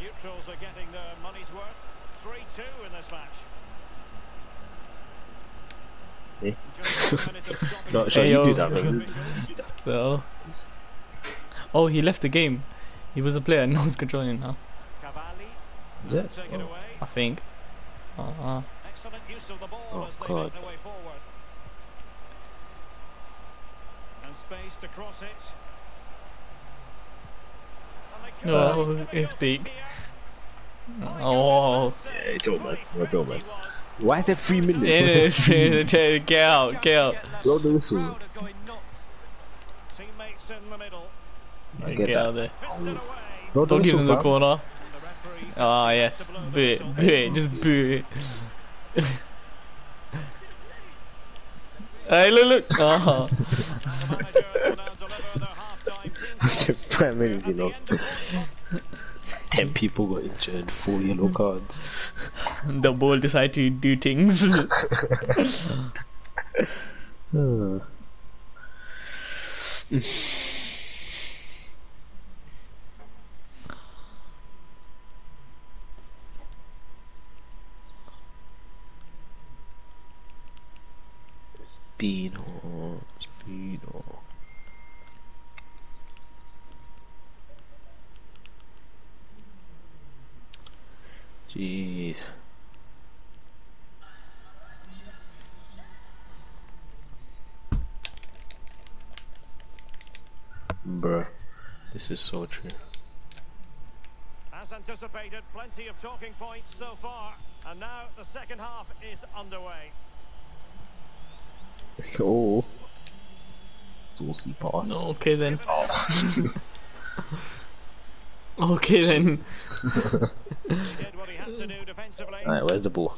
neutrals are getting their money's worth. 3-2 in this match. Just a minute of stoppage Not sure Hey, you do that, man. So, oh, he left the game. He was a player. and No one's controlling now. Is it? take it Oh. I think. Uh, Excellent use of the ball Oh, as they God. make their way forward. And space to cross it. And they No, have it's reached the big. field here. oh, Yeah, Joe, man. Well, Joe, man. Why is it three it minutes? is. Get out, get out. Blow the whistle. Crowd are going nuts. Teammates in the middle. I Get, get out of that. there. Fisted away. Don't give him the corner. And the referee Ah, yes. to blow Boo it, boo it, just boo it. hey, look, look. Uh-huh. Oh. The managers will now deliver their half-time team I said five minutes, you know. at the end of Ten people got injured, four yellow cards. the ball decided to do things. Hmm. Uh. Speedo, Speedo. Jeez. Bruh, this is so true. As anticipated, plenty of talking points so far. And now the second half is underway. Oh. Saucy pass. okay then. Oh. okay then. He did what he had to. Alright, where's the ball?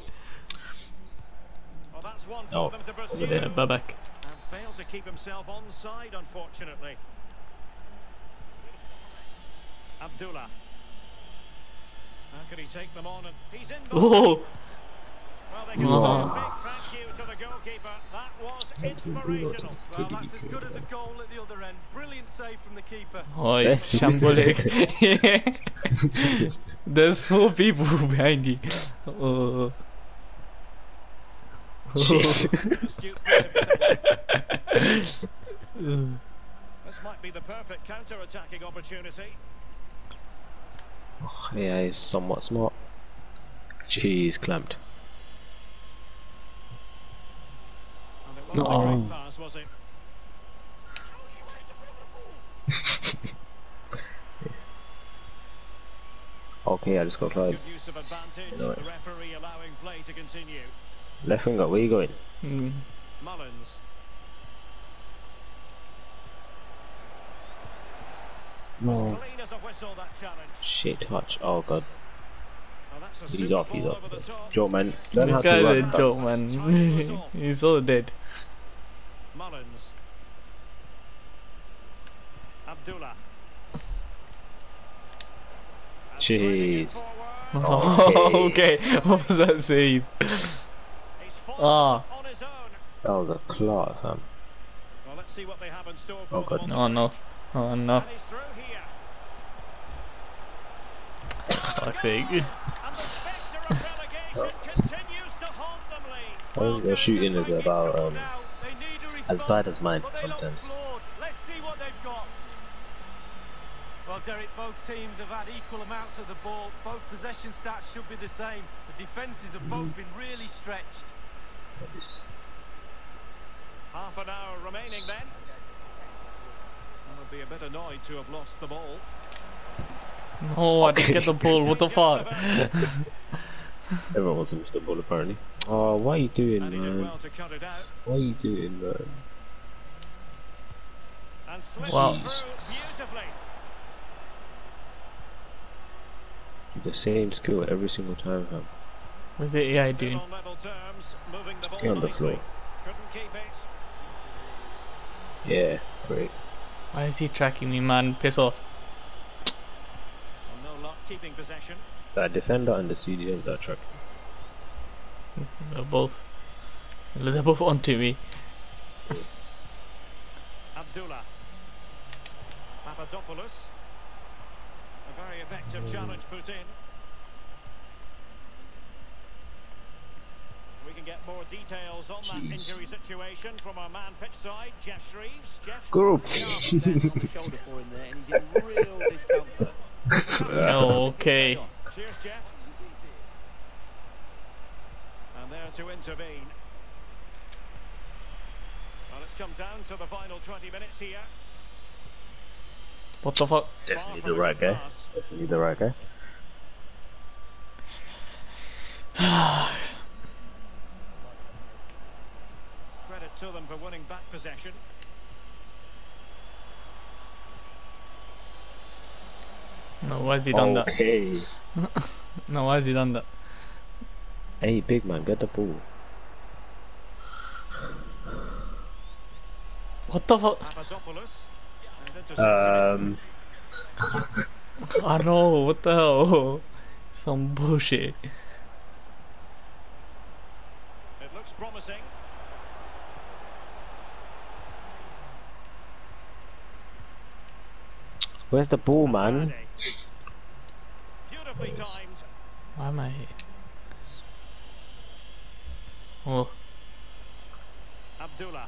Well, that's one for Oh, them to pursue. over there. Yeah, bye back. And failed to keep himself onside, unfortunately. Abdullah. How can he take them on? And he's in. Oh, Well, they Oh. say a big thank you to the goalkeeper. That was inspirational. Well, that's as good as a goal at the other end. Brilliant save from the keeper. oh, it's shambolic. There's four people behind you. Oh. Shit. Astute piece of footwork. This might be the perfect counter-attacking opportunity. Oh, yeah, he's somewhat smart. Jeez, clamped. And it wasn't a No. great pass, was it? Okay, I just got Clyde. Good use of advantage. No. The referee allowing play to continue. Left winger, where are you going? Mm. Mullins. No. Clean as a whistle, that challenge. Shit touch. Oh god. Well, that's a He's off, he's off. over the top. Joe, man. Learn how This to guy's a joke, man. He's so dead. Mullins. Abdullah. And driving it Jeez. forward. okay, what was that save? Ah. on his own. That was a claw, fam. Well, let's see what they have in store for Oh, God. on the Oh no. Oh no. And he's through here. Fuck's sake. And the spectre of relegation continues to haunt them, Lee. I think their shooting is about um, as response, bad as mine but they look sometimes. Let's see what they've got. Well, Derek, both teams have had equal amounts of the ball. Both possession stats should be the same. The defences have both been really stretched. Half an hour remaining then. I would be a bit annoyed to have lost the ball. No, I didn't get the ball. What the fuck? Everyone wants to Mr. Bull apparently. Oh, what are you doing, And man? Um, well to cut it out. What are you doing, man? And slipped beautifully. The same skill every single time, fam. What's the AI Still doing? on level terms, moving the ball Get on the floor. Couldn't keep it. Yeah, great. Why is he tracking me, man? Piss off. And no luck keeping possession. That defender and the CDM that track. They're both. They're both onto me. Abdullah. Papadopoulos. A very effective challenge put in. We can get more details on that injury situation from our man pitch side, Geoff Shreeves. Geoff? Group. There's shoulder for him there, and he's in real discomfort. No, okay. Cheers, Geoff. And there to intervene. Well, it's come down to the final 20 minutes here. What the fuck? Definitely the right guy. Definitely the right guy. Credit to them for winning back possession. No, why has he done that? Okay. No, why has he done that? Hey, big man, get the ball. What the fuck? Papadopoulos. And intercepted it. Um, I know, what the hell? Some bullshit. It looks promising. Where's the ball, man? Beautifully timed. Why am I here? Oh, Abdullah.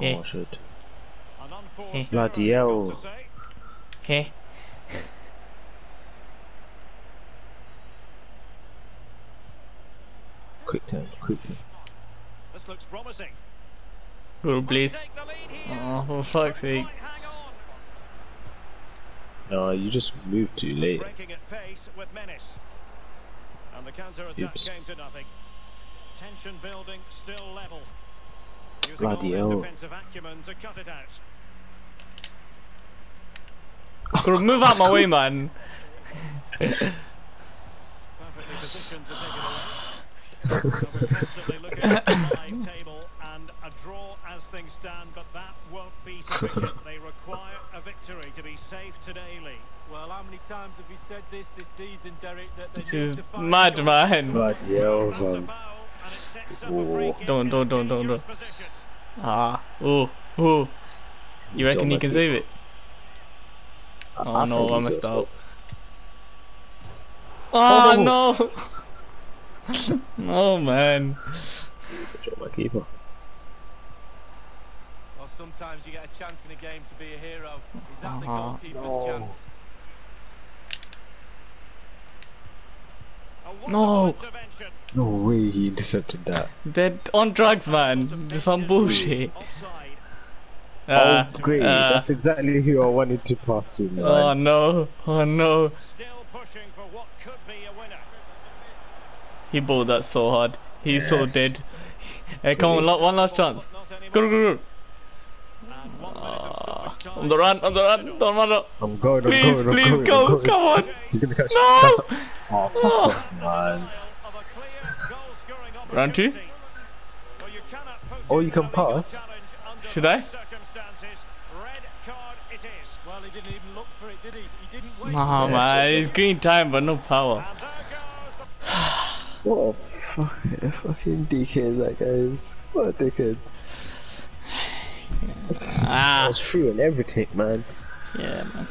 Eh. Oh, shit. An unforced Eh. Bloody hell. got to say. hey. Quick turn, quick turn. This looks promising. Girl, please. Take the lead here. Oh, for fuck's sake. Might hang on. No, you just moved too late. Breaking at pace with menace. And the counter-attack came to nothing. Tension building, still level. Using Bloody all his hell. defensive acumen to cut it out. Girl, move out my way, man. Perfectly positioned to take it away. so we're constantly looking at the live table and a draw things stand, but that won't be sufficient. they require a victory to be safe today, Lee. Well, how many times have we said this this season, Derek, that This is to find mad, man. Bloody hell, That's a man. foul, and it sets up a Oh. Don't, don't, don't, don't, don't. Ah, oh, oh. You reckon he can save it? Oh no, I messed up. Oh, no! no, man. Drop my keeper. Well, sometimes you get a chance in a game to be a hero. Is that the Uh-huh. goalkeeper's No. chance? No. No way he intercepted that. They're on drugs, man. There's some bullshit. Offside. Ah, oh, great. ah. That's exactly who I wanted to pass to, man. oh no, oh no. Still pushing for what could be a winner. He bowled that so hard. He's so dead. Hey, come on, one last chance. Not. Go, go, go. And one minute of stoppage time. On the run, on the run. Don't matter. I'm going, I'm Please, going, I'm please, going, go, I'm going. come on. He's gonna catch No. That's a- Oh, fuck oh. off, man. Of a clear goal-scoring Round two? you Or you can pass. Should I? Circumstances. Red card it is. Well, he didn't even look for it, did he? He didn't wait. Nah, man. It's green time, but no power. And there goes the What a fucking, fucking dickhead that guy is. What a dickhead. I Ah, It's through and everything, man. yeah, man.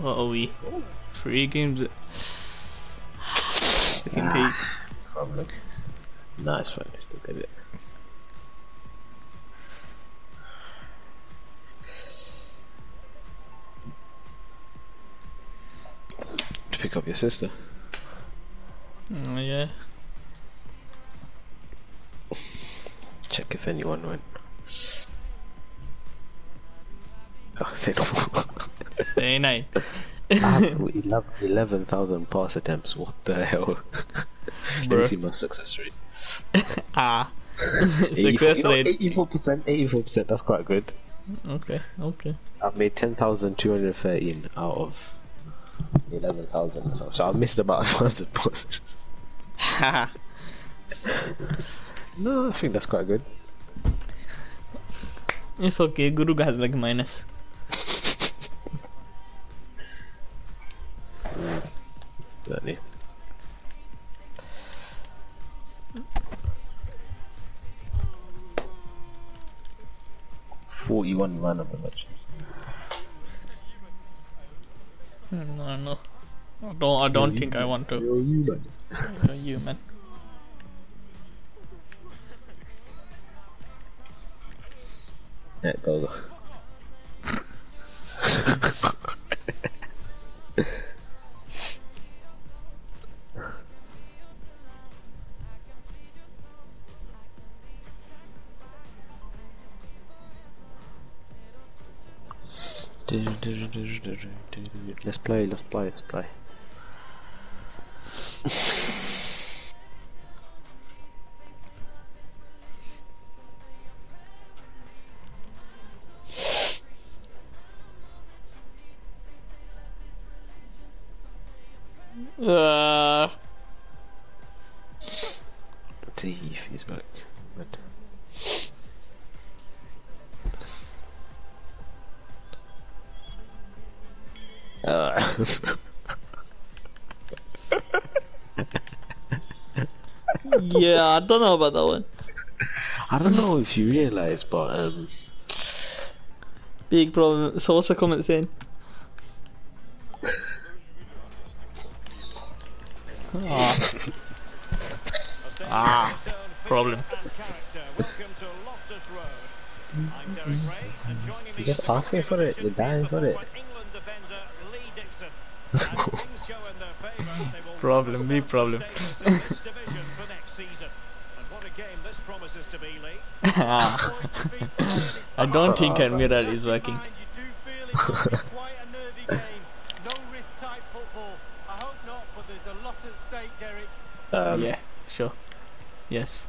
What are we? Three games. Fucking peak. Problem. Nice fine, still get it. To pick up your sister. Oh, yeah. Check if anyone went. Oh, say no. Say nine. I have 11,000 pass attempts. What the hell? Let me see my success rate. Ah. 84 Success you know, rate. 84%, 84%, that's quite good. Okay, okay. I've made 10,213 out of 11,000 so, so I missed about 1,000 passes. No, I think that's quite good. It's okay, Guru has like minus. Certainly. Forty-one random matches. No, no, I don't. I don't think I want to. You're human. You're human. You man. Yeah, go go. Let's play, let's play, let's play. Uh, he's back. But uh, yeah, I don't know about that one. I don't know if you realize, but um, Big problem. So what's the comment saying? Ah, Ah, problem. You're just asking for it, you're dying for it. Problem, big problem. I don't think Admiral is working. um, yeah, sure. Yes.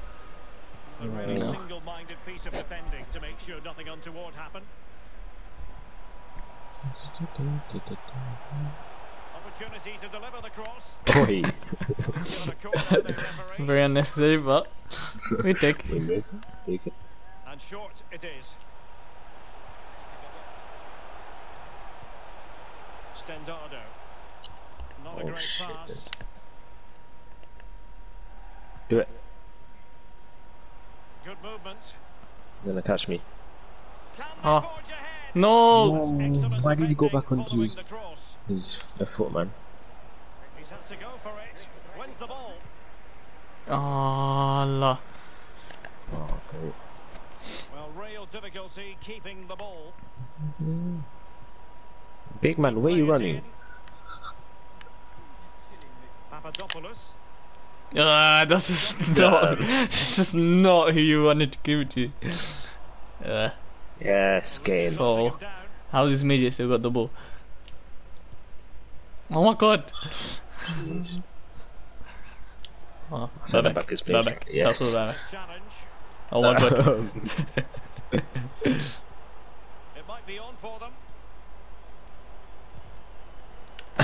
A really No. single-minded piece of defending to make sure nothing untoward happened. Opportunity to deliver the cross. Oi. Given a corner there, referee. Very unnecessary, but we take. We miss. Take it. And short it is. Stendado. Not a Oh, great shit. pass. Do it. Good movement. You're gonna catch me. Ah. Oh. they? No! Excellent Why did he go back onto following his, the his left foot, man? He's had to go for it. Wins the ball. Allah. Oh, great. Well, real difficulty keeping the ball. Big man, where are you running? Papadopoulos. Ah, that's just not. That's just not who you wanted to give it to. Uh, Yes, game. So- Knocking him down. how's this midget still got the ball? Oh my god! Oh, So the Babak, back is playing Babak, straight, yes. Tasso Babak. Challenge. Oh my god. It might be on for them.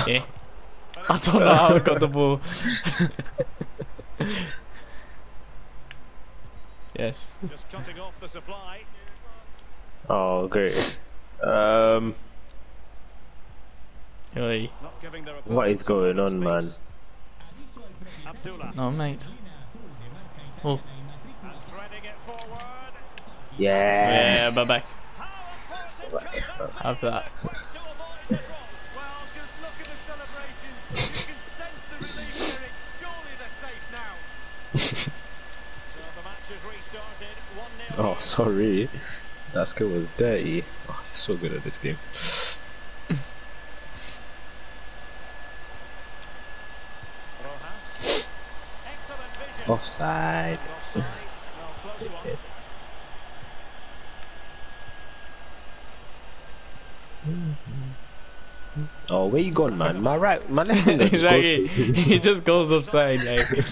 eh. I don't know how I got the ball. yes. Just cutting off the supply. oh, great. Um, Oi. Not giving their what is going on, man? space. No, mate. Oh, And threading it forward. yeah, Yes. Babak. How important Back. could that After that. be to avoid the drop? Well, just look at the celebrations. You can sense the relief, Eric. Surely they're safe now. So the match has restarted. 1-0. Oh, sorry. That skill was dirty. Oh, he's so good at this game. Rojas. Excellent vision. Offside. Offside. Well, close one. Oh, where you going, man? My right, my left finger just goes exactly. he just goes offside. Like,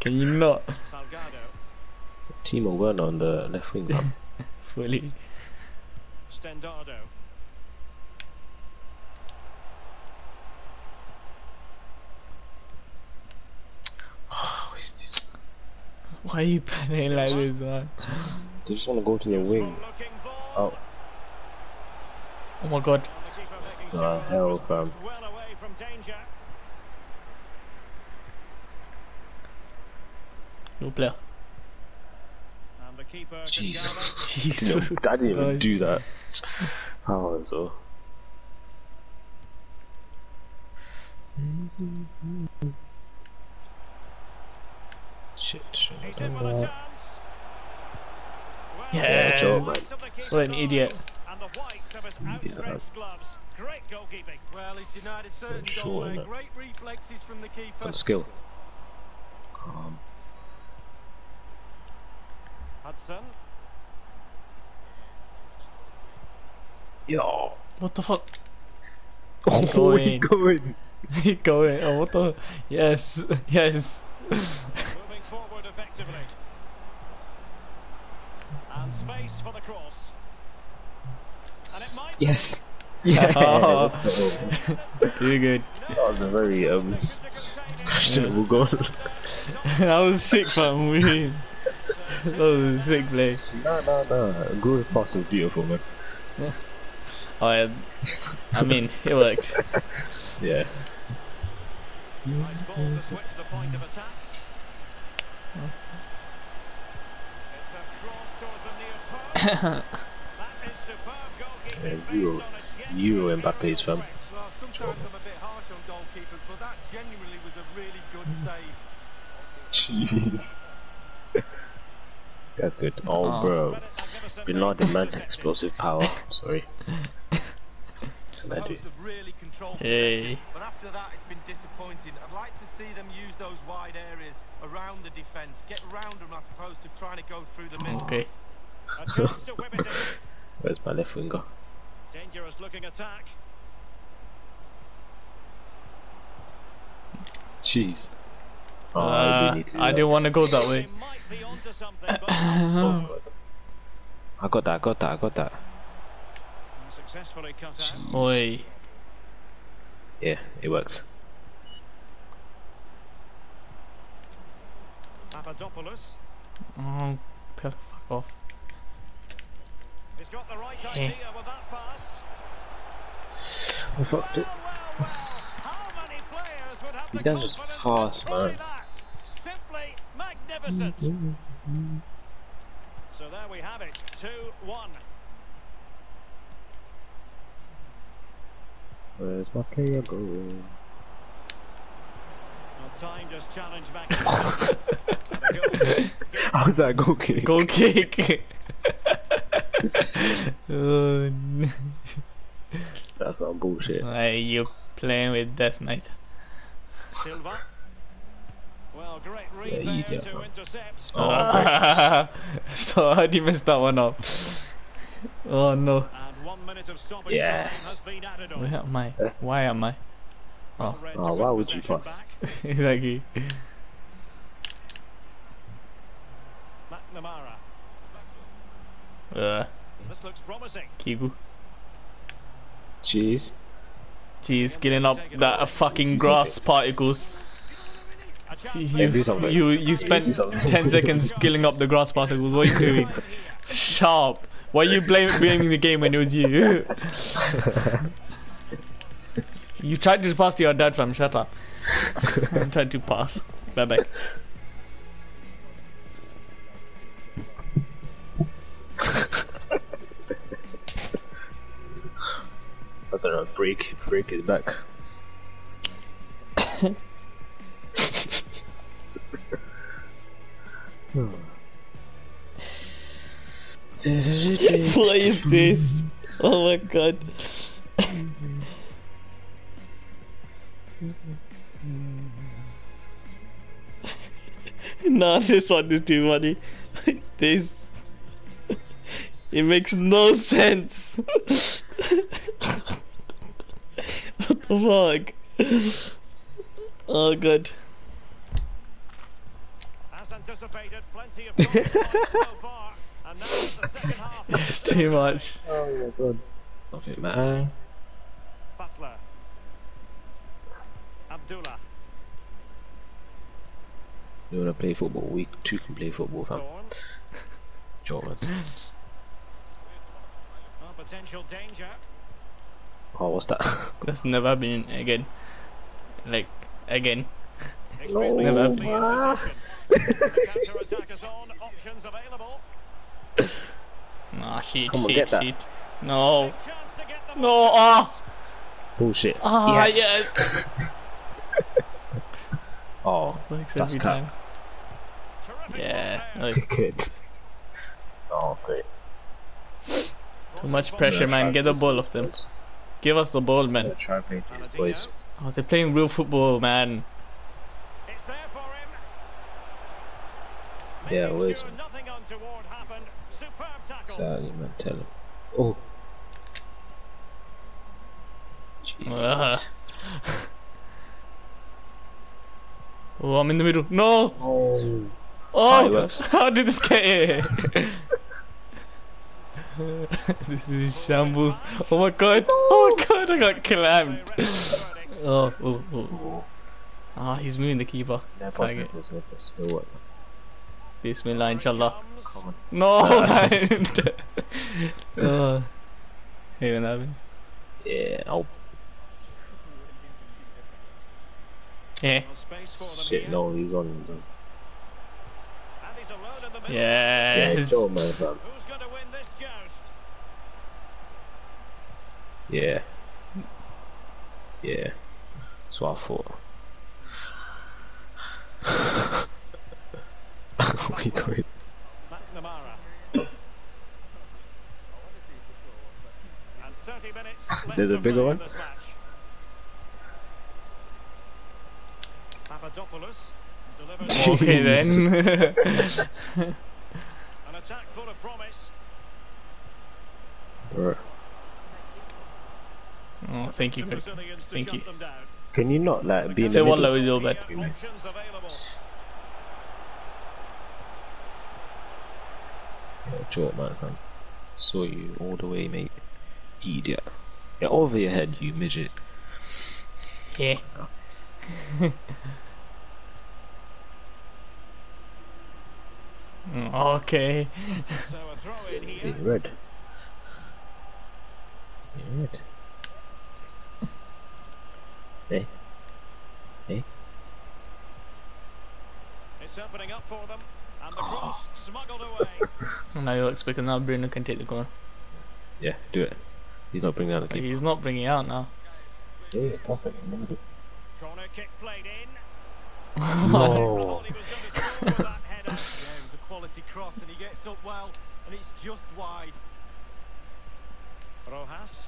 can you not Salgado. Timo Werner on the left wing. man. fully? Stendado. Oh. Why are you playing like this, man? They just want to go to the wing. Oh, Oh my god. And the Ah, sure hell, fam. pushed well away from danger. Good player. And the keeper could Jesus. gather. You Jesus. know, I didn't even do that. Oh, as well? Shit. shit. He's in with a chance. Well, Yeah. Joe, the man. whites of the keeper's What an arms idiot. And the whites of his outstretched gloves. Great goalkeeping. Well, he's denied a certain Sure, goal there. Great reflexes from the keeper. On skill. Um, Hudson. yo. What the fuck? Oh, going. he going. Keep going. Oh, what the? Yes. Yes. Moving forward effectively. And space for the cross. And it might Yes. Yeah. Oh. Too good. that was a very um questionable goal. that was sick, fam. We- that was a sick play. no, no, no. Good pass is beautiful, man. Oh, yeah. I mean, it worked. Yeah. Nice ball to switch the point of attack. It's a cross towards the near post. that is superb goalkeeping Yeah, based Euro- on Euro Mbappe's fam. Well, sometimes I'm a bit harsh on goalkeepers, but that genuinely was a really good save. Jeez. That's good. Oh, Oh. bro. Read it magnificently Bin Laden, man. intercepted. Explosive power. Sorry. Can I do? really Hey. but after that it's been disappointing. I'd like to see them use those wide areas around the defence, get around them as opposed to trying to go through the middle. Okay. Uh, A chance to whip it in. Where's my left winger? Dangerous looking attack. Jeez. Oh, Uh, we do I that. didn't want to go that way. might be onto something, but not so. I got that, I got that, I got that. Successfully. Oi. Yeah, it works. Papadopoulos. Oh, fuck off. He's got the right Eh. idea with that pass. I fucked it. Well, well, well. How many would have These guys are just fast, employ man. That? Simply magnificent. So there we have it, 2-1. Where's my player going? Well, time just challenged back. And a goal. How's that goal kick? Goal kick. oh. That's some bullshit. Hey, you playing with death, mate. Silva. Well, great read Yeah, you there get to one. intercept. Oh, so how do you mess that one up? Oh no. And one minute of stoppage Yes. time has been added on. Where am I? Why am I? Oh, Oh, why would you possession pass? back. exactly. McNamara. Uh, This looks promising. Kibu. Jeez. Jeez, getting up that fucking grass particles. You, there. do something. you, you spent 10 seconds skilling up the grass particles. What are you doing? Sharp. Why are you blame, blaming the game when it was you? you tried to pass to your dad, fam. Shut up. I'm trying to pass. Bye bye. I don't know. Break, break his back. What is this? Oh my god. nah, this one is too funny. This. It makes no sense. what the fuck? Oh god. As anticipated, plenty of goals scored so far. And now it's the second half. It's too much. Oh my god. Nothing matter. Butler. Abdullah. You wanna play football? We two can play football, fam. Thorne. Jordans. Oh, potential danger. Oh, what's that? That's never been again. Like, again. Extremely No. quickly in position. the counter-attack on. Options available. Nah, cheat, Come on, cheat, get that. No. Chance to get the No, ball ah. across. Bullshit. Ah, yes. yes. Oh, Works that's every cut. time. Yeah. Like, Ticket. Oh, great. too much pressure, man. Get the ball off them. Give us the ball, man. Try and play these boys. Oh, they're playing real football, man. It's there for him. Yeah, Making always. sure nothing untoward happened. Superb tackle. Exactly, man. Tell him. Oh. Jeez. Oh, I'm in the middle. No. Oh. Oh, how did this get here? this is shambles. Oh my god. Oh my god, I got clammed. Oh, oh, oh. Ah, he's moving the keeper. Yeah, Bismillah, inshallah. No, Ah. man. oh. When that happens. Yeah. Oh Yeah. Space for them shit. No, he's on. He's on. And he's alone in the middle. Yeah, Yes. Joe, man, fam. Who's going to win this joust? Yeah. Yeah. That's what I thought. we going. McNamara. and 30 minutes left There's a bigger one? Papadopoulos Okay then. an attack full of promise. Right. oh, thank you, The Greg. Thank you. Can you not like be in Say the one middle? low, Gilbert. Options available. Yeah, Joe, man, fam. Saw you all the way, mate. Idiot. Get over your head, you midget. Yeah. Okay. So a throw in here. Red. Red. Hey. Eh? Hey. Eh? It's opening up for them. And the ah. cross smuggled away. Now you're expecting now Bruno can take the corner. Yeah, do it. He's not bringing out the keeper. he's not bringing out now. Yeah, perfect. Corner kick played in. No. Thought he was going to score with that header. Yeah, it was a quality cross and he gets up well and it's just wide. Rojas.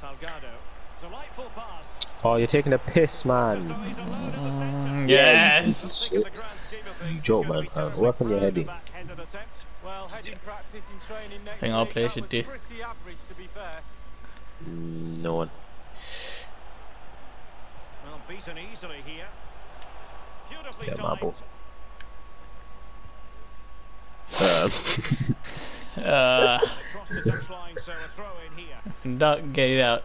Salgado. Delightful pass. Oh, you're taking a piss, man. he's alone in the centre. Mm, Yeah, yes. I think in the grand scheme of things, Joke, man, be fam. terribly Work on your heading. that headed attempt. Well, heading practice in training next think our week, players that should do. pretty average to be fair. Mm, no one. Well, beaten easily here. Beautifully Yeah, marble. timed. Um, Uh, Across the touchline, so a throw in here. duck, get it out.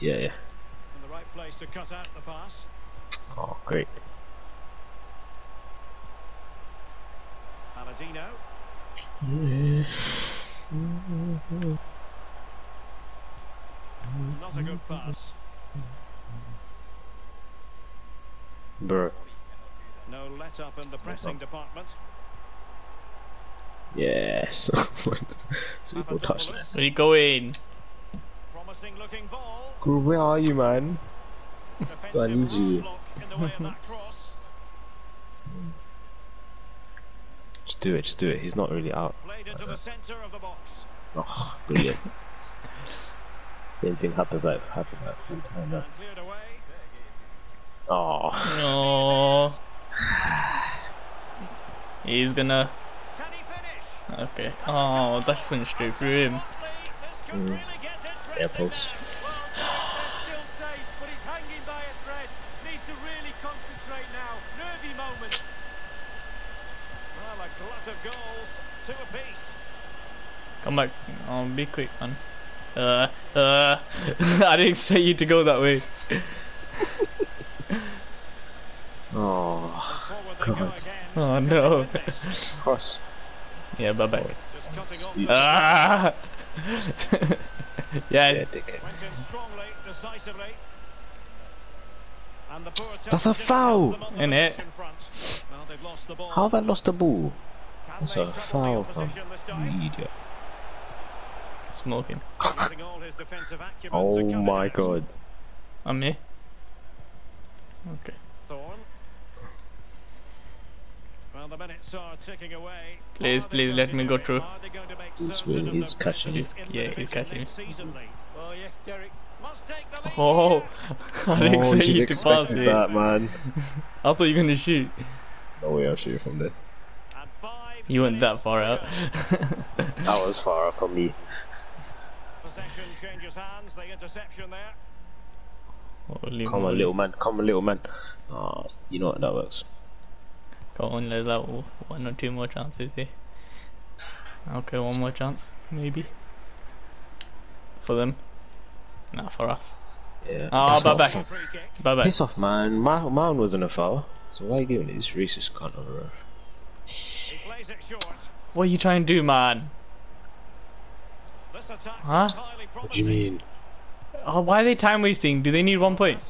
Yeah, yeah. In the right place to cut out the pass. Oh, great. Aladino. Not a good pass. Bro. No let up in the pressing department. Yes. so people touch that. Papadopoulos. Where you going? Promising looking ball. Girl, where are you, man? Defensive I need you. roadblock in the way of that cross. Just do it, just do it. He's not really out. Played into the centre of the box. Oh, brilliant. Same thing happens like happens like full time now. And cleared away. Oh, No. He's gonna. Can he finish? Okay. Oh, that's went straight through him. Watley, this could Mm. Really get interesting Yeah, post. Well, they're still safe, but he's hanging by a thread. Need to really concentrate now. Nervy moments. Well, glut of goals, two apiece. Come back. Oh, be quick, man. Uh, uh. I didn't say you to go that way. oh, Forward they God. Oh no. they win this? cross. Yeah, bye bye. Just cutting off. You- the- Ah. Yeah, yes. Went dickhead. in strongly, decisively. And the poor That's a foul. In them on the Innit? possession front. Well, they've lost the ball. How have I lost the ball? Can That's a foul from opposition this time. you idiot. Smoking. Using all his defensive acumen to Oh my god. I'm me. Okay. Thorne. Well, the minutes are ticking away. Please, Are they please going let me go through. Are they going to make He's certain he's catching presence me. Yeah, he's catching next season, Lee? Oh yes, Derek. Must take the lead Oh. I didn't Oh, expect you'd to pass it. that, man. I thought you were gonna shoot. No way I'll shoot from there. And five You went that far out. That was far up on me. Possession changes hands. The interception there. Holy Come on, little man. Come on, little man. Ah, you know what that works. Go on, there's that one or two more chances here. Okay, one more chance, maybe. For them. Nah, for us. Yeah. Ah, bye bye. fair. Free kick. Bye bye. Piss off, man. My, mine wasn't a foul. So why are you giving it? This racist cunt on the ref. He plays it short. What are you trying to do, man? Huh? What do you mean? Oh, why are they time wasting? Do they need one point?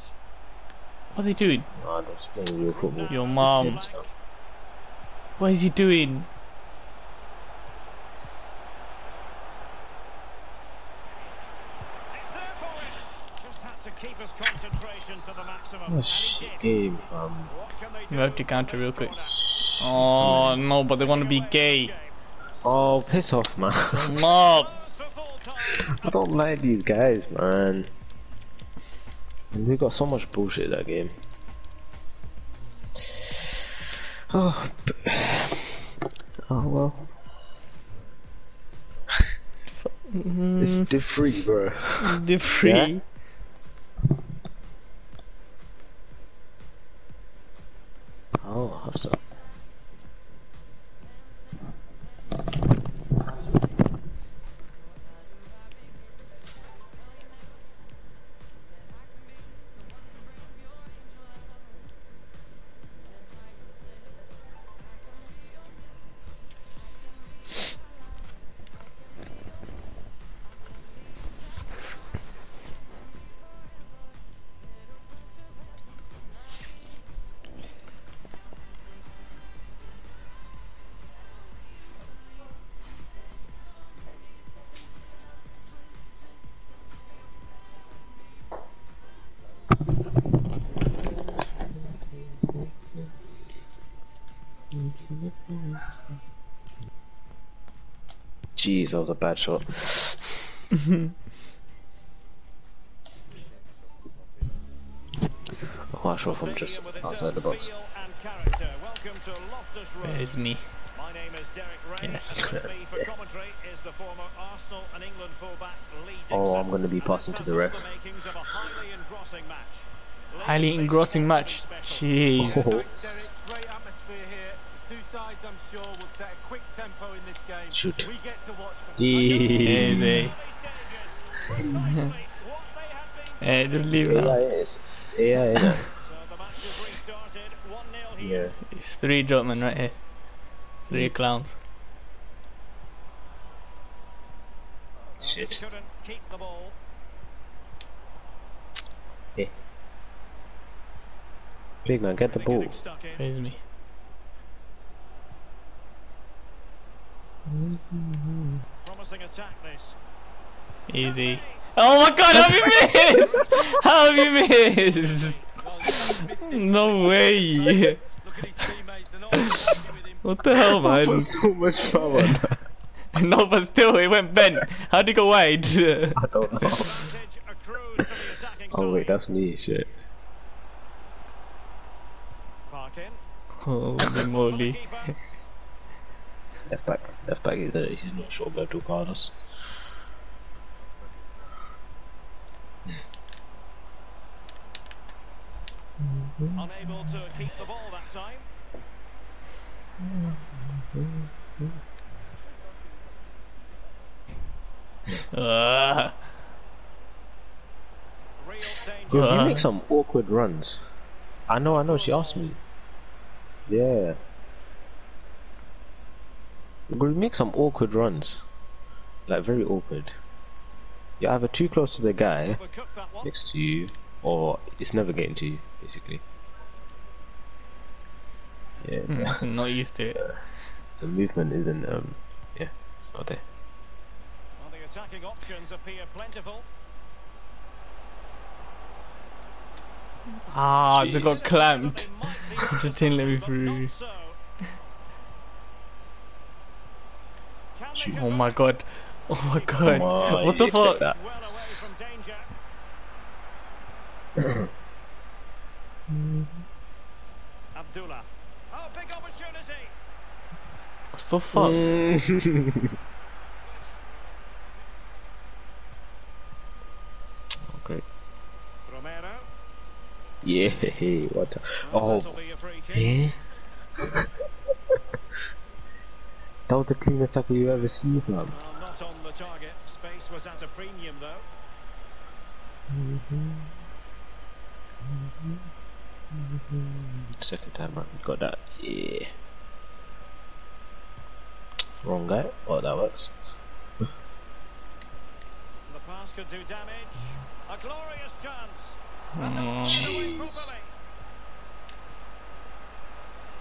What are they doing? Nah, that's playing real football. Your mom. Kids, fam. What is he doing? It's there for him. Just had to keep his concentration to the maximum. Oh, shit he did. game, fam. What can they We do have to counter real quick. Oh no, but they want to be gay. Oh, piss off, man. Mob. Close to full time. I don't like these guys, man. And we got so much bullshit that game. Oh, b- oh well. It's mm-hmm. the free, bro. The free. Oh, Jeez, that was a bad shot. oh, I shot from just Stadium with its outside the own box. feel and character. Welcome to Loftus Road. There's me. My name is Derek Rae. Yes. and with me for commentary is the former Arsenal and England fullback Lee Dixon. Oh, I'm gonna be passing to the ref. all the makings of a highly engrossing match. Lee, Highly this engrossing is match. special. Jeez. Oh. Thanks, Derek. Great atmosphere here. The two sides, I'm sure, will set a quick tempo in this game. Shoot. We get to watch for Easy. Easy. Precisely what they have been Hey, just leave it AI now. it's AI, isn't? So the match is restarted. 1-0 Yeah. It's three Dortmund right here. Three hmm. clowns. Shit. Couldn't keep the ball. Big man, get the ball. getting stuck in. Praise me. Promising attack this. Easy. Oh my god, how have you missed? How have you missed? Well, he's missed it. No way. Look at his teammates. They're not really happy with him. What the hell, I man? so much power on that. No, but still, it went bent. How'd it go wide? I don't know. Advantage accrues to the attacking Oh wait, that's me. Shit. Parkin. Holy oh, moly. Keeper. Left back. Left back is there. He's not sure Roberto Carlos. Unable to keep the ball that time. Uh, Yo, Uh. you make some awkward runs. I know, I know. She asked me. Yeah. You make some awkward runs. Like very awkward. You're either too close to the guy Overcooked that one. next to you, or it's never getting to you, basically. Yeah. I'm not used to it. the movement isn't um yeah, it's not there. Well, the attacking options appear plentiful. Ah, they got clamped. They might be Just didn't let me through. not so. Can they Oh my god. Oh my god. on, what the fuck? that. Well away from danger. Abdullah. Oh, big opportunity. What the fuck? Okay. Romero. Yeah, what? a- Oh, that'll eh be a free kick. eh? That was the cleanest tackle you ever see, fam. Well, not on the target. Space was at a premium, though. Mm-hmm. Second time round, you got that. Yeah. Wrong guy. Oh, that works. The pass could do damage. A glorious chance. Mm. And the ball Mm. away Jeez. properly.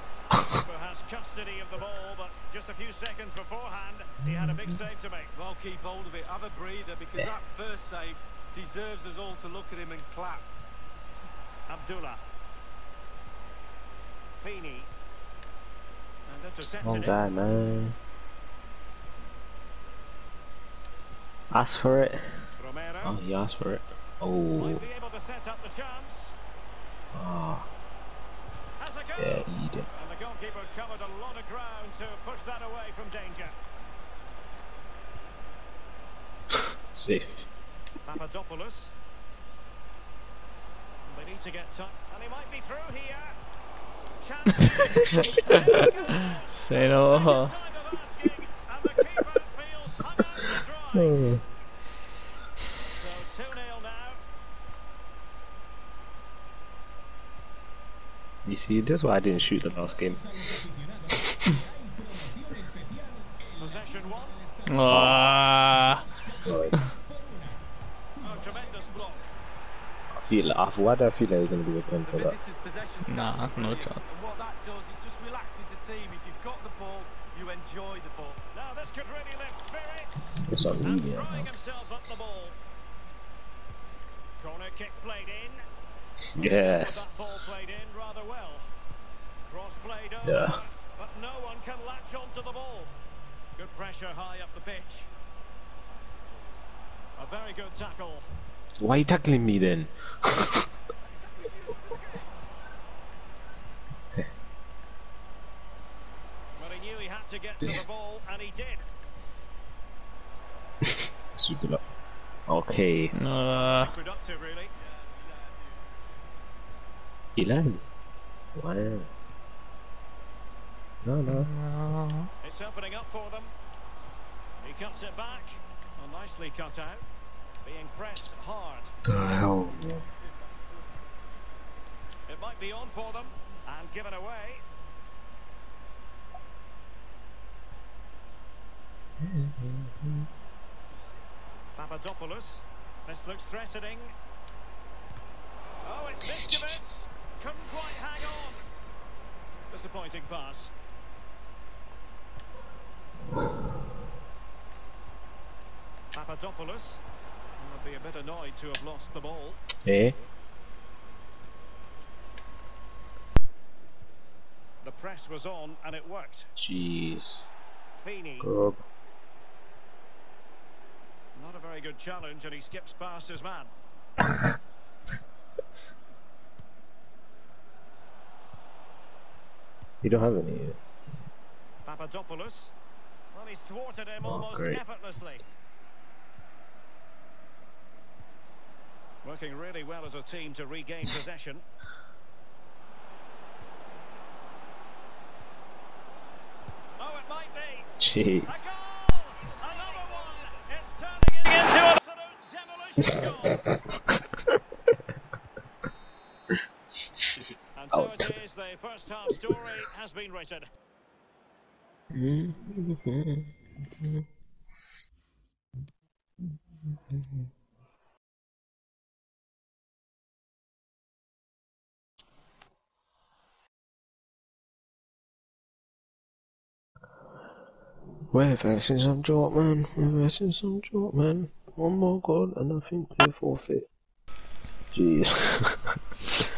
Keeper has custody of the ball, but just a few seconds beforehand, he had a big save to make. Well, keep hold of it, have a breather, because that first save deserves us all to look at him and clap. Abdullah. Feeney. And intercepted Wrong it. guy, man. Ask for it. Romero. Oh, he asked for it. Oh. Might be able to set up the chance. Ah. Has a go. Yeah, he did. And the goalkeeper covered a lot of ground to push that away from danger. Safe. Papadopoulos. They need to get time. And he might be through here. Chance. There. Say no. Second time of asking, and the keeper feels hung out to dry. So 2 0 now. You see, this is why I didn't shoot the last game. Ah. Oh. I feel like, I- why do I feel like he's gonna be a pen for that? visitors' possession stats Nah, no chance. What that does, it just relaxes the team. If you've got the ball, you enjoy the ball. Now this could really lift spirits. It's not And really. throwing Yeah, himself up the ball. Corner kick played in. yes. That ball played in rather well. Cross played over. Yeah. But no one can latch onto the ball. Good pressure high up the pitch. A very good tackle. Why are you tackling me then? Well, he knew he had to get to the ball, and he did. Super luck. Okay. Uh, Productive, really. Eli. Wow. No, no. It's opening up for them. He cuts it back. Well, nicely cut out. Being pressed hard. The hell. It might be on for them. And given away. Papadopoulos. This looks threatening. Oh, it's Miskovic. Couldn't quite hang on. Disappointing pass. Papadopoulos. Would be a bit annoyed to have lost the ball. Eh? The press was on and it worked. Jeez. Feeney. Not a very good challenge and he skips past his man. You don't have any. Papadopoulos. Well, he's thwarted him Oh, almost great. effortlessly. Working really well as a team to regain possession. Oh, it might be. A Jeez. goal! Another one! It's turning into absolute demolition goal. Oh, and so Out. it is, the first half story has been written. We're facing some drop, man. We're facing some drop, man. One more goal, and I think we forfeit. Jeez.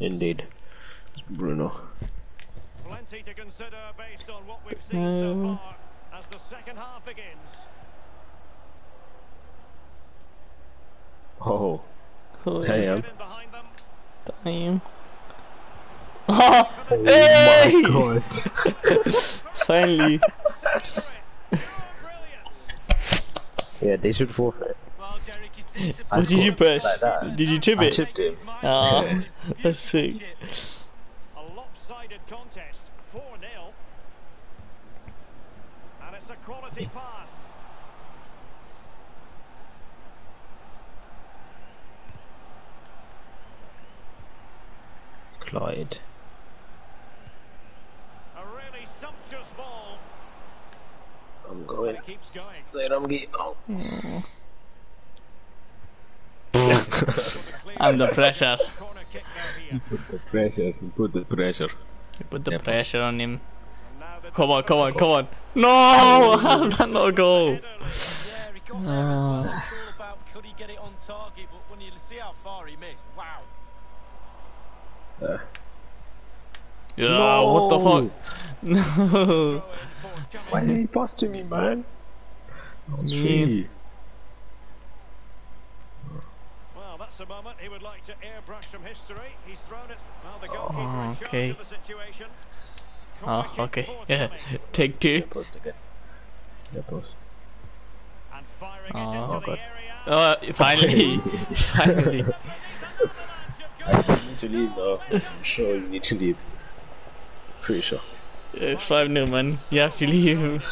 Indeed. It's Bruno. Plenty to consider based on what we've seen so far as the second half begins. Oh, Oh, hey, um. Get in behind them. Damn. Oh, hey! God. Finally. Century. Oh, brilliant. yeah, they should forfeit. Well, Derek, he seems to I What did you scored press? like. Did you chip I it? chipped him. Ah, that's sick. A lopsided contest, 4 0. And it's a quality pass. Clyde. A really sumptuous ball. I'm going. It keeps going. Say I'm getting. Oh. Under pressure. Corner kick. Put the pressure. Put the pressure. Put the Yeah, boss. pressure on him. And now the Come on, come on, come on. No! How did that not go? Yeah, he got there as well. Ah. It's all about could he get it on target, but when you see how far he missed, wow. Uh, Yeah, what the fuck? No. throw in forthcoming. why did he pass to me, man? Oh, me. Well, that's a moment he would like to airbrush from history. He's thrown it. Well, the goalkeeper Oh, in charge okay. of the situation. Corner Oh, okay. Yeah. Take two. Post again. Yeah, post. And firing it Oh, into the God. area. Oh, finally. finally. You need to leave though. I'm sure you need to leave. Pretty sure. It's 5 0, man. You have to leave.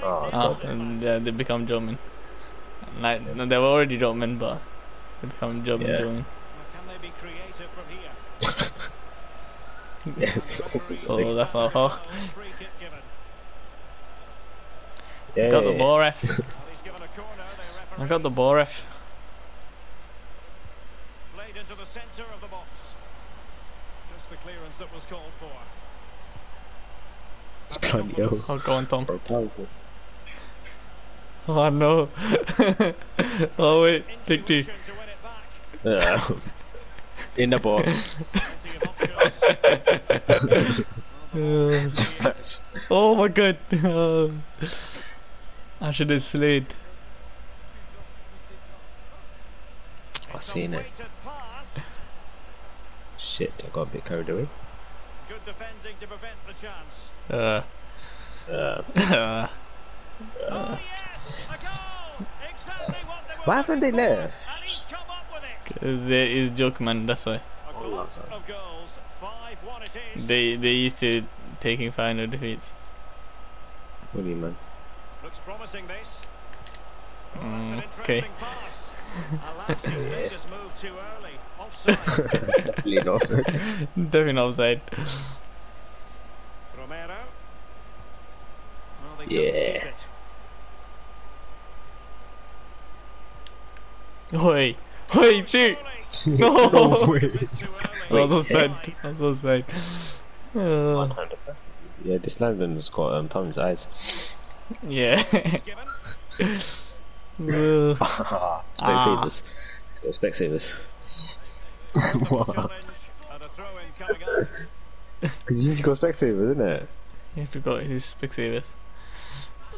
Oh, God. and uh, they become German. Like, no, they were already German, but they become German Yeah. German. Can they be creative from here? Yeah, it's. So that's all. Well, free yeah, Got the ball, ref. Well, he's given a corner. They referee I got the ball, ref. played into the centre of the box. Just the clearance that was called for. It's bloody hell. Oh, go on, Tom. Or powerful. Oh, no. oh, wait. Take two. Intuition to win it back. Yeah. In the box. Plenty of options. Oh, my God. I should have slid. I've seen it. Shit, I got a bit carried away. Good defending to prevent the chance. Uh, Uh, uh, Oh yes, a goal! Exactly what they were Why haven't they left? And he's come up with it. there is joke, man. That's why. A glut of goals. 5-1 it is. They they used to taking final defeats. what do you man? Looks promising this. Mm, okay. interesting. Alas, his move too early. Offside. Definitely not. Definitely offside. Romero. Well, they couldn't Yeah. keep it. Oi, oi, shoot! Surely, No! way. a bit too I early. was offside. I was offside. Uh, Yeah, this lineman's got um, Tommy's eyes. yeah. He's given. Uh, Specsavers. He's got Specsavers. what? Challenge and a throw in coming up. Because you need to go Specsavers, isn't it? he forgot his Specsavers.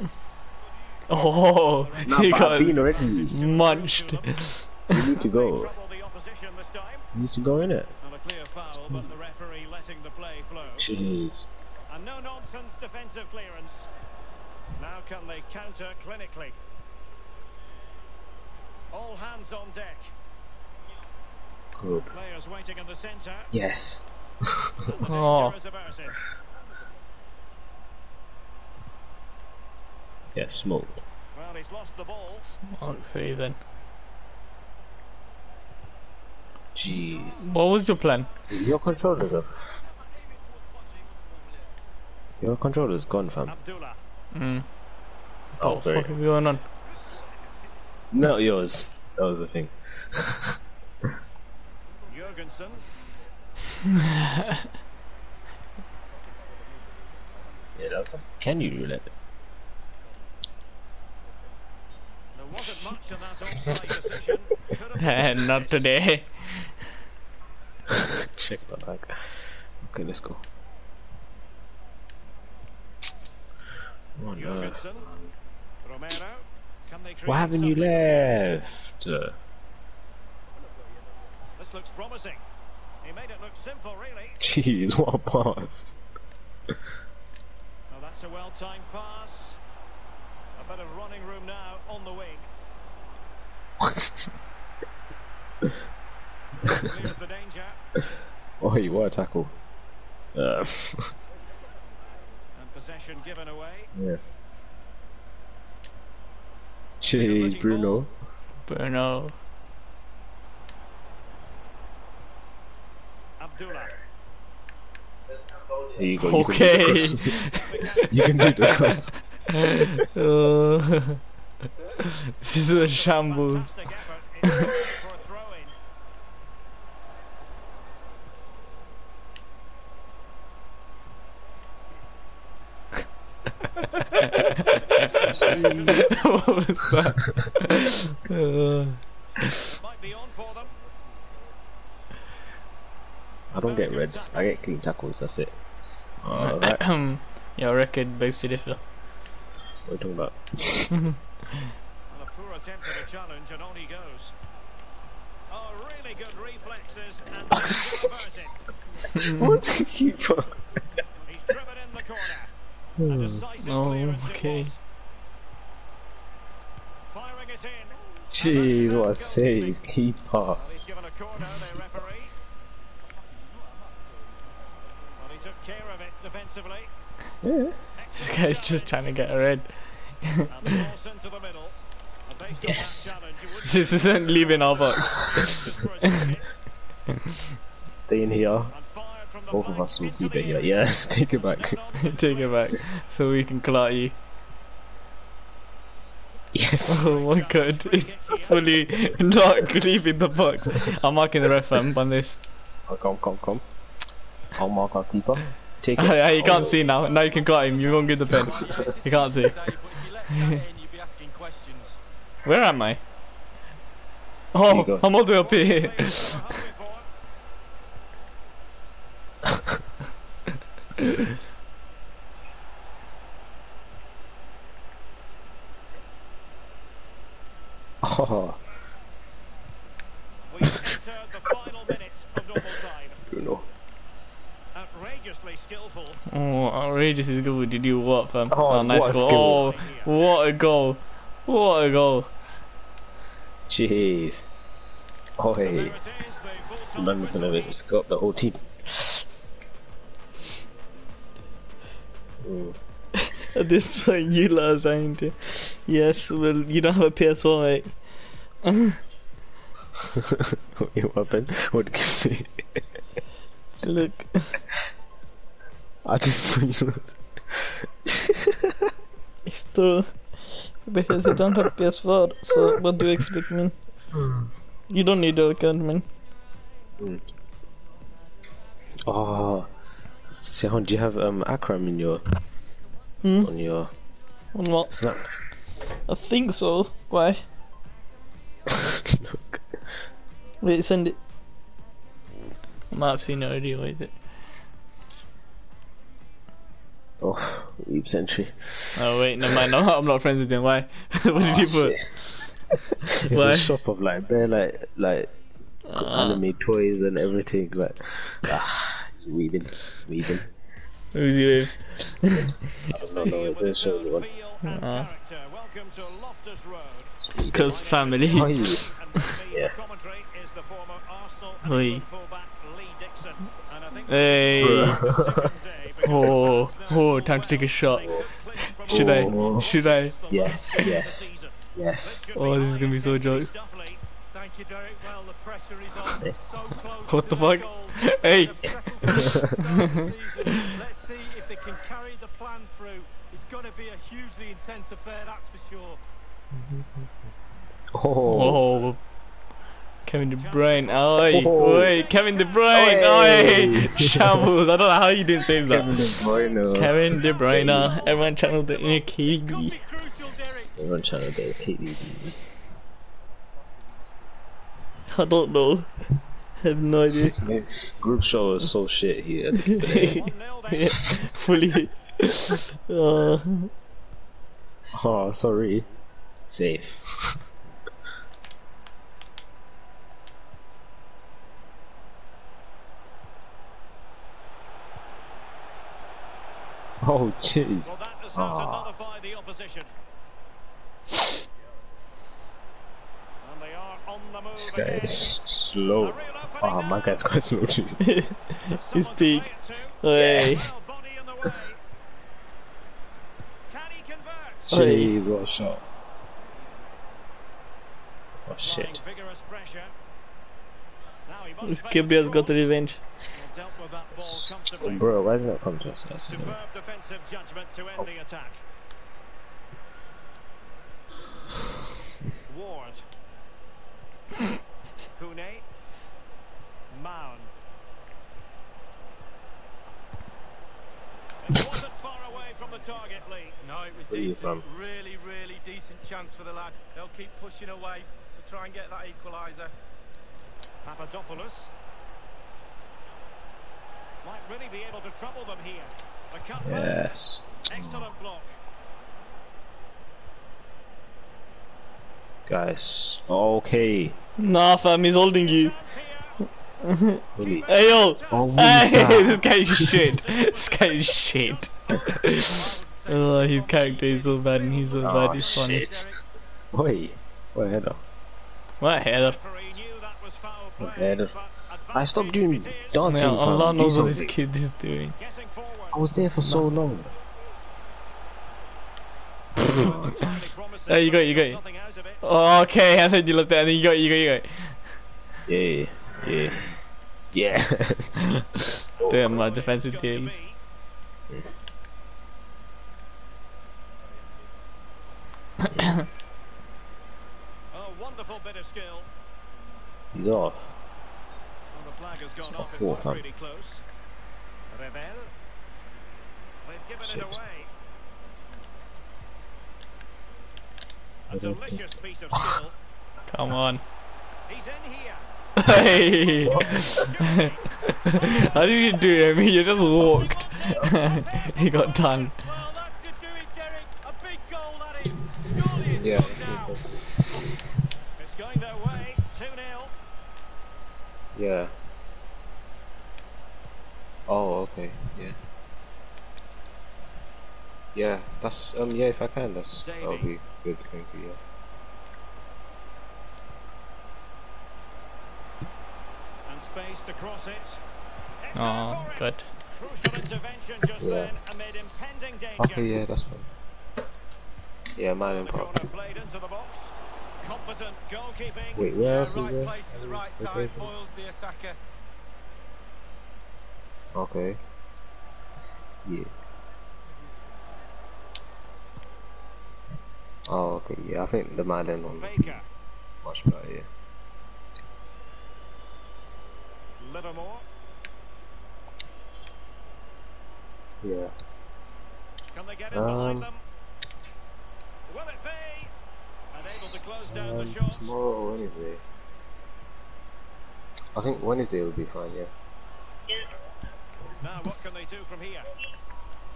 Oh, Nah, he but I've been got already. munched. You need to go. Trouble the opposition this time. You need to go in it. And a clear foul, but the referee letting the play flow. Jeez. And no nonsense defensive clearance. Now can they counter clinically? All hands on deck. Good. Players waiting in the centre. Yes. Oh. danger is averted. Yeah, smoked. Well, he's lost the ball. Oh, see then. Jeez. What was your plan? Your controller though. Your controller's gone, fam. Abdullah. Mm. Oh, What the very. fuck is going on? Not yours. That was the thing. Jurgensen. Yeah, that's what. Can you roulette? There wasn't much in that offside decision. Could have been Not today. Check the back. Okay, let's go. Oh no. Jurgensen. Romero. Can they Why haven't you left? Uh, This looks promising. He made it look simple, really. Jeez, what a pass. Well, that's a well-timed pass. A bit of running room now on the wing. Clears the danger. Oh, you what a tackle. Uh, And possession given away. yeah. Jeez, Bruno. Bruno. Abdullah. Here you go. you can do Okay. you can do the cross. This is a shambles. Fantastic effort. It's for a throw-in. what was that? Might be on for them. I don't get reds. I get clean tackles. That's it. Alright. your record basically differ. What are you talking about? And a poor attempt at a challenge, and on he goes. Oh, really good reflexes, and he's diverted. What's the keeper? He's driven in the corner. Hmm. Oh, okay. was. Firing it in. Jeez, what a save. Keeper. Well, he's given a corner, the referee. Well, he took care of it defensively. Yeah. This guy's just trying to get a red. And the cross into the middle. And based on Yes. that challenge, you wouldn't This isn't leaving our box. score a ticket. Stay in here. And fired from the Both of us will keep it here. area. Yeah, take it back. Take it back so we can clout you. Yes. Oh my god, it's fully not leaving the box. I'm marking the ref um, on this. Oh, come, come, come. I'll mark our keeper. Take it. Ah, you can't see now. Now you can clout him. You won't get the pen. You can't see. Say, but if you let that in, you'd be asking questions. Where am I? Oh, go. I'm all the way up here. Players were hungry for it. Oh, We've entered the final minutes of normal time. Bruno. Outrageously skillful. Oh, outrageous is good. Did you what, fam? Oh, nice what a goal. Oh, what a goal. What a goal. Jeez. Oh, hey. it is, the full-time Man's gonna whistle. just go up the whole team. Mm. At this point, you lot are saying to. Yes, well, you don't have a PS4, mate. what happened? What gives me? Look. I didn't put yours. It's true. Because you don't have PS4, so what do you expect, man? You don't need your account, man. Oh. Sayhan, do you have um Akram in your Hmm? on your On what? snap? I think so. Why? Look. Wait, send it. I might have seen it already, wait. Oh, Weeb Century. Oh, wait, no mind. No, I'm not friends with him. Why? what did you put? It's Why? a shop of like bare like like Ah, anime toys and everything. Like, ah, weaving, weaving. who's you with? I don't know. No, With they a show the one. feel and Ah. character. Welcome to Loftus Road. Cause family. How are you? And with me, Yeah. the commentary is the former Arsenal and Oi. England fullback Lee Dixon. And I think Hey. It's the second day because Oh, oh, time to take a shot. they could clinch from Should the I? Oh. Should I? Yes, yes, yes. Oh, this is gonna be so intensity jokes. Thank you, Derek. Well, the pressure is on. So close What the fuck? Hey. They've settled for the start of the season. Let's see if they can carry the plan through. It's going to be a hugely intense affair, that's for sure. Oh, Oh, Kevin De Bruyne. Oi, Oh. oi, Kevin De Bruyne. Oi. Oi, shambles. I don't know how you didn't save that. Kevin De Bruyne. Kevin De Bruyne. Everyone channeled the inner Could KD. be crucial, Derek. Everyone trying to do KDB. I don't know. I have no idea. Group show is so shit here. yeah, fully. Uh, oh, sorry. Safe. oh, jeez. Well, that does not Ah. nullify the opposition. And they are on the move This guy again. is slow. A Oh, my now. guy's quite slow too. He's Someone to big. play. Hey. Well, body in the way. Can he convert? Jeez, what a shot. Oh, shit. vigorous pressure. Now he must This make Gabriel's got the revenge. Well, that ball comfortably. Bro, why didn't it come to us? Superb defensive judgment to end the attack. Ward. Kune. Mound. It wasn't far away from the target, Lee. No, it was Where decent. Really, really decent chance for the lad. They'll keep pushing away to try and get that equaliser. Papadopoulos. Might really be able to trouble them here. The cut Yes. Excellent block. Guys. Okay. Nah, fam, he's holding you. Really. Hey, yo. Oh, Hey, really? this guy is shit. This guy is shit. oh, his character is so bad and he's so Oh, bad, he's funny. shit. Oi. What header? What a header. Referee knew that was foul play, header. But I stopped doing dancing. Man. Allah knows what this kid is doing. I was there for so long. Entirely Hey, you got it, you got it. nothing out of it. Oh, okay, I thought you lost that and then you got it, you got it, you got it. Yeah. Yeah. Yeah. Damn, my defensive Got to days. be. A wonderful bit of skill. He's off. And the flag has gone It's off. It four, was huh? really close. Rebel. They've given it away. A delicious piece of skill. Come on. He's in here. Hey! How did you do him? You just walked. he got done. Well, that should do it, Derek. A big goal, that is. Surely it's Yeah. It's going their way. 2 0. Yeah. Oh, okay. Yeah. Yeah, that's um yeah, if I can that's that'll be good, thank you, yeah. And space to cross it. It's Oh, good. Crucial intervention just Yeah. then amid impending danger. Okay, yeah, that's fine. Yeah, man in The pop. corner played into the box. Competent goalkeeping. Wait, where Yeah, else is there? place at the right Okay, time foils the attacker. Okay. Yeah. Oh, okay, yeah, I think the Madden one would be Baker. much better, yeah. Livermore. Yeah. Can they get in Um, behind them? Will it be? And able to close down the Um, shot. tomorrow or Wednesday. I think Wednesday will be fine, yeah. Now, what can they do from here?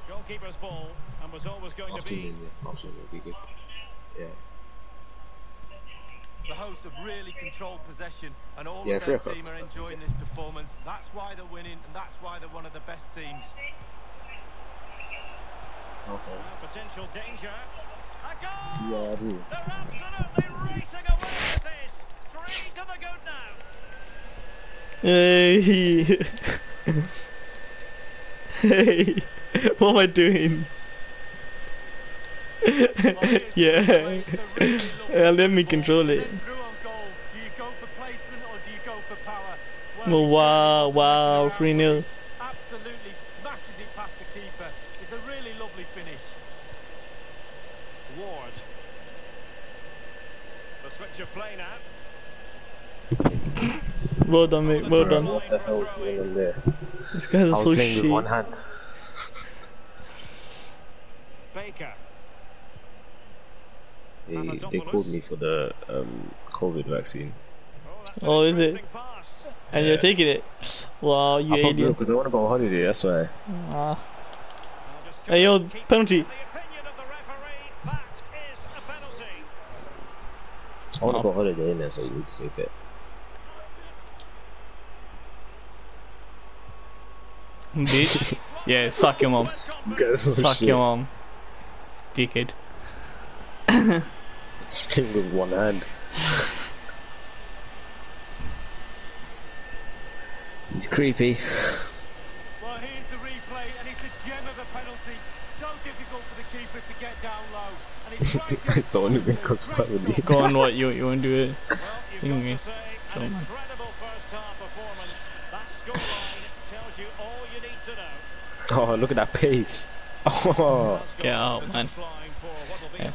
Goalkeeper's ball, and was always going to be. Afternoon, yeah. Afternoon will be good. Yeah. The hosts have really controlled possession, and all Yeah, of their team are enjoying this performance. That's why they're winning, and that's why they're one of the best teams. Okay. Now, potential danger. A goal! Yeah, I do. They're absolutely racing away with this. Three to the good now. Hey! hey! What am I doing? yeah. Yeah, let me control it. Then through on goal. Do you go for placement or do you go for power? Well, wow, wow, 3 around 0. Absolutely smashes it past the keeper. It's a really lovely finish. Ward. The switch of play now. Well done, mate. Well done. What the hell's going on there? These guys I are was so playing with one hand. Baker. They, they called me for the um, COVID vaccine. Oh, Oh, is it? interesting pass. And you're taking it. Wow, you I probably alien. because I want to go on holiday. That's why. Ah. Hey, yo, penalty. the opinion of the referee, that is a penalty. I want to Oh. go on holiday in there, so you can take it. Bitch. Yeah, suck your mom. Guys, oh, Suck your mom. Dickhead. Playing with one hand. He's creepy. Well, here's the replay, and it's a gem of a penalty. So difficult for the keeper to get down low. And it's right in it's the only thing cause Go on, what you you want to do it? Well, you've got Thingy. to say, Come an on. incredible first half performance. That scoreline tells you all you need to know. Oh, look at that pace. Oh, Get out, man. flying for what will be Yeah.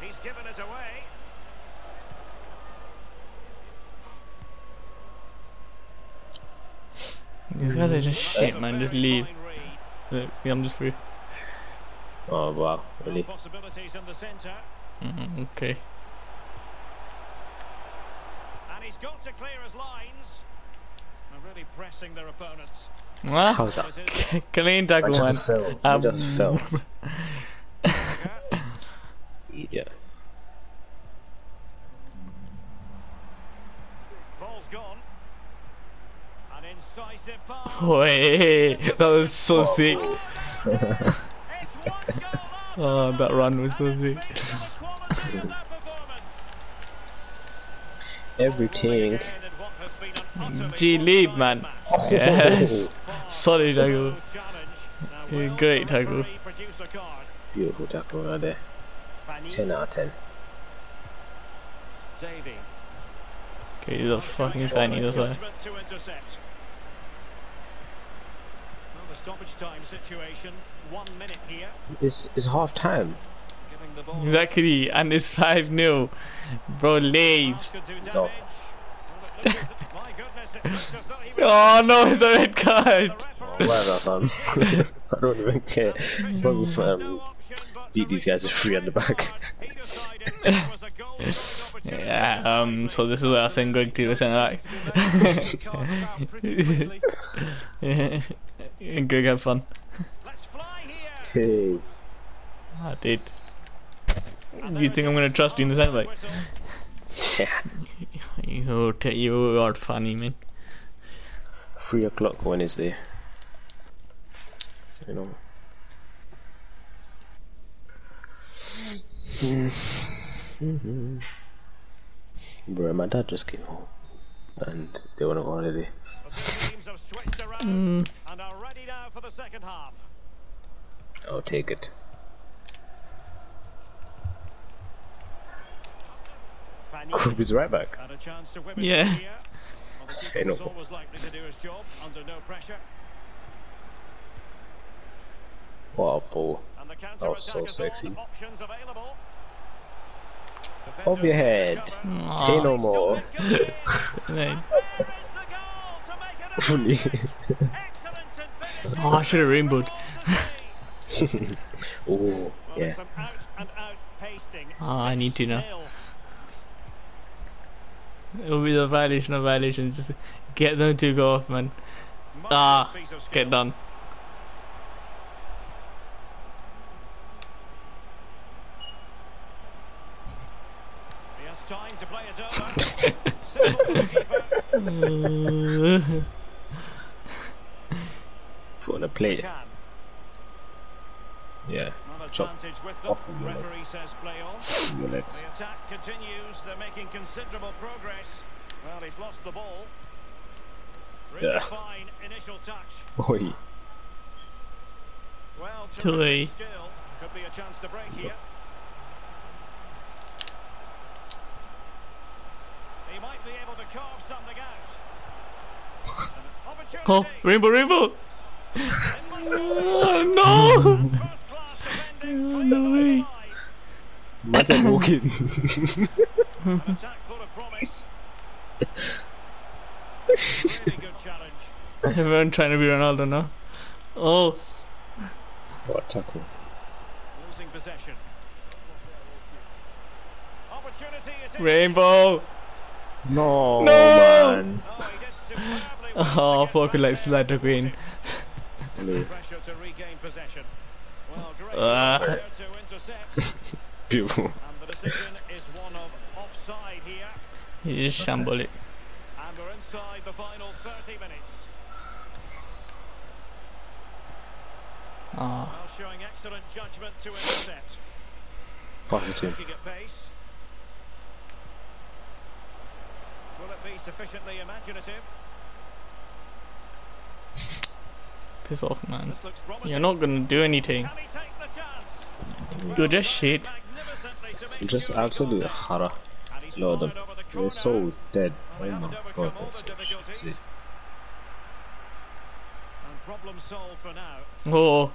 He's given us away. These guys are just shit, man. Just leave. Look, I'm just free. oh wow, really? possibilities in the centre. Mhm, okay. And he's got to clear his lines. They're really pressing their opponents. Ah, How's that? clean I tackle, man. just fell. I Um, just fell. yeah. Ball's gone. An incisive pass. Wait, that was so sick. It's one goal up. Oh, that run was so sick. Speaking of the quality of that performance. Everything. G lead, man. Yes. Far Solid from tackle. no challenge. Now, Yeah, great the tackle. referee produce a? Beautiful tackle right there. 10 out of 10. Davy. Okay, he's a fucking fanny, that's why. Judgment to the stoppage time situation. One minute here. It's, it's half time. Giving the ball. Exactly, and it's 5 0. Bro, lays. Oh no, it's a red card. referee Whatever, fam. I don't even care. Probably had um, no option but beat these guys reach for free on the back. He decided it was a goal-scoring opportunity. Yeah, um, so this is where I send Greg to the centre back. yeah. Greg had fun. Let's fly here. Jeez. I did. You think I'm gonna trust you in the centre back? Yeah. You, t- you are funny, man. 3 o'clock Wednesday. So, you know. Bro, my dad just came home. And they went on holiday. The two teams have switched around Mm. and are ready now for the second half. I'll take it. Fanny Kobe's right back. had a chance to whip it Yeah. through here. Well, the Say keeper no was always likely to do his job under no pressure. What a ball. That was so sexy. on. Over your head. Defenders Say no more. Still good goal. Man. There is the goal to make it a Fully. excellence in finishing. Oh, I should have rainbowed. oh, yeah. it's an out and out pasting. Ah, I need to know. 6-0. It'll be the violation of violation. Just get them to go off, man. Ah, Marvellous piece of skill. get done. He has time to play his over. Simple goalkeeper. Put on a plate. Yeah. Not Chop advantage with them. off of your Referee legs. says play on. Your legs. The attack continues. They're making considerable progress. Well, he's lost the ball. Really Yeah. fine initial touch. Oi. Well, Too late. skill. Could be a chance to break here. He might be able to carve something out. An opportunity. Oh, rainbow, rainbow! It must go. No! First class. Oh, no the way. line. Man's walking. Attack full of promise. Really good challenge. Everyone trying to be Ronaldo now. Oh, What a tackle. Losing possession. Opportunity is in. rainbow! No, No! man. Oh, he did superbly well oh, I to get thought I could like slide the green. Pressure to regain possession. Well, Ah. work there to intercept. Beautiful. And the is one of offside here. He just shamble it. And we're inside the final 30 minutes. Ah, Well, showing excellent judgment to intercept. Positive. Looking at pace. Will it be sufficiently imaginative? piss off, man. This looks promising. You're not gonna do anything. Can he take the chance? You're just shit. Magnificently to Just sure he absolute got there. horror. And he's Load them. fired over the They're corner. so dead. And Oh they my god. That's the And problem solved for now. Oh,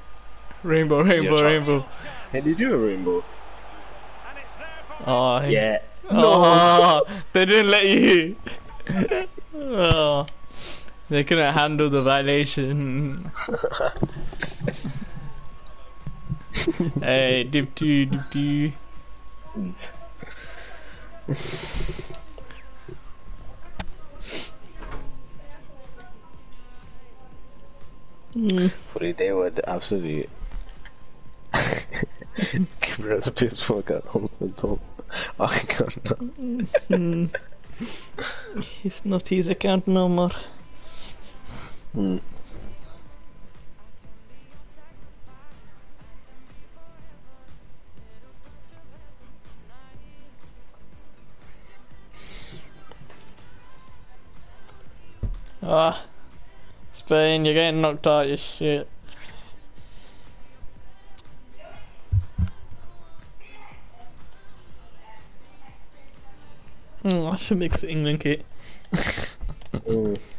rainbow, rainbow, rainbow. Can you do a rainbow? And it's there Oh, Yeah. Oh, they didn't let you. oh, they couldn't handle the violation. hey, dip two, dip two. But they would absolutely. Give us a PS4 gun also top. I can't. Mm-hmm. It's not his account no more. Hmm. Ah, Spain, you're getting knocked out, you shit. Oh, I should mix an England kit. Mm.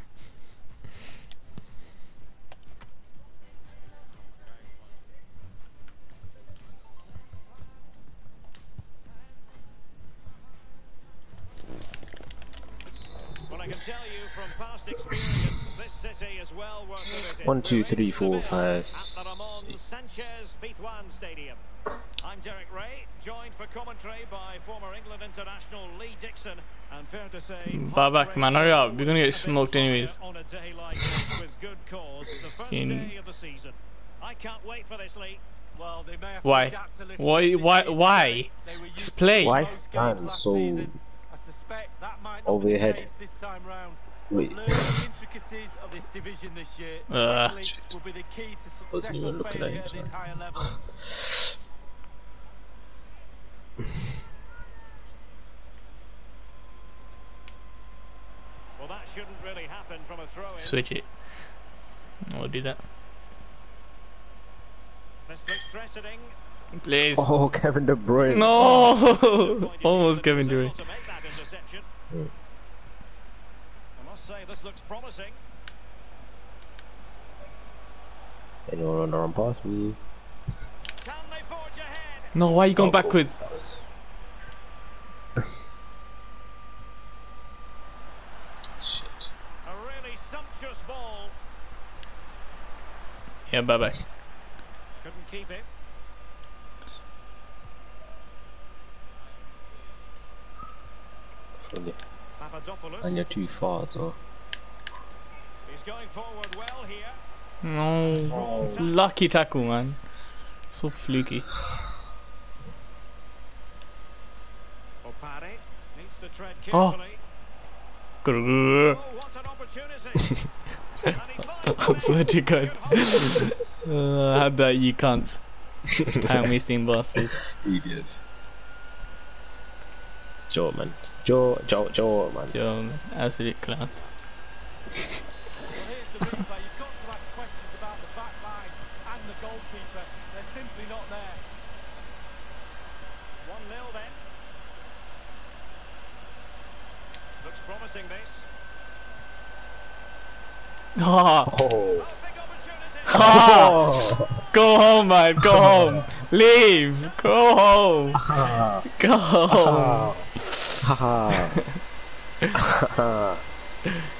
One, two, three, four, five, At the Ramon six. Sanchez Pizjuan Stadium. I'm Derek Rae, joined for commentary by former England international Lee Dixon. And fair to say, hmm, Bye back, man, hurry up, we're gonna get smoked anyways. On a day like this with good cause, the first In- day of the season. I can't wait for this, Lee. Well, they may have Why? To adapt a Why- why- season, why? Derek. They were used Just play. Why close games stand so season. I suspect that might not over your head? this time round. Wait. Learning the intricacies of this division this year ah. Ugh. really will be the key to Wasn't even looking at failure him, this sorry. higher level. Well, that shouldn't really happen from a throw-in. Switch it. I'll do that. This looks threatening. Please. Oh, Kevin De Bruyne. No! Almost Kevin he was Durant. able to make that interception. Mm. I must say, this looks promising. Anyone run around past me? Can they forge ahead? No, why are you going Oh, oh. backwards? Shit. A really sumptuous ball. Yeah, bye bye. Couldn't keep it. Really. Papadopoulos. And you're too far, so. He's going forward well here. No. Lucky tackle, man. So fluky. Opare needs to tread Oh. carefully. Oh, opportunity. And he finds I swear to God. Good hold. Uh, how about you cunts? Time wasting bastards. Idiots. Joe, man. Joe, Joe, Joe, man. Yo, absolute clowns. Well, here's the replay. You've got to ask questions about the back line and the goalkeeper. They're simply not there. 1-0 then. Looks promising this. Ah, Oh. Ah, go home, man. Go home. Leave. Go home. Go home.